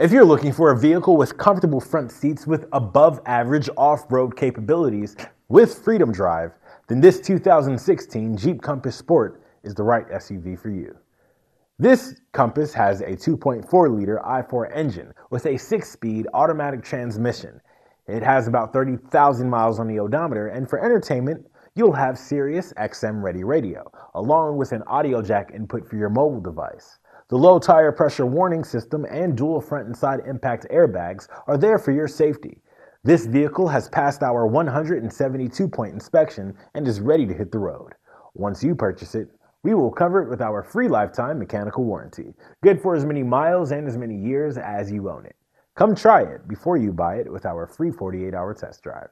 If you're looking for a vehicle with comfortable front seats with above average off road capabilities with Freedom Drive, then this 2016 Jeep Compass Sport is the right SUV for you. This Compass has a 2.4 liter i4 engine with a 6 speed automatic transmission. It has about 30,000 miles on the odometer, and for entertainment, you'll have Sirius XM Ready Radio, along with an audio jack input for your mobile device. The low tire pressure warning system and dual front and side impact airbags are there for your safety. This vehicle has passed our 172 point inspection and is ready to hit the road. Once you purchase it, we will cover it with our free lifetime mechanical warranty, good for as many miles and as many years as you own it. Come try it before you buy it with our free 48 hour test drive.